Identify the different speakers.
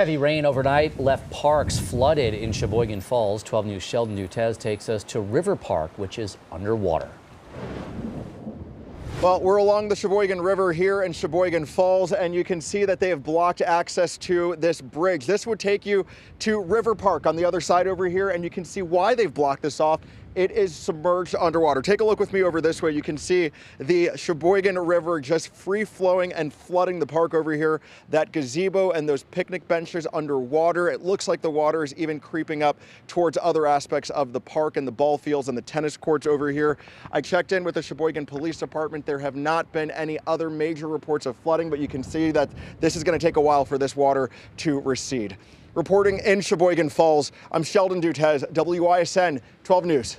Speaker 1: Heavy rain overnight left parks flooded in Sheboygan Falls. 12 News Sheldon Dutes takes us to River Park, which is underwater.
Speaker 2: Well, we're along the Sheboygan River here in Sheboygan Falls, and you can see that they have blocked access to this bridge. This would take you to River Park on the other side over here, and you can see why they've blocked this off. It is submerged underwater. Take a look with me over this way. You can see the Sheboygan River just free flowing and flooding the park over here. That gazebo and those picnic benches underwater. It looks like the water is even creeping up towards other aspects of the park and the ball fields and the tennis courts over here. I checked in with the Sheboygan Police Department. There have not been any other major reports of flooding, but you can see that this is going to take a while for this water to recede. Reporting in Sheboygan Falls, I'm Sheldon Dutes, WISN 12 News.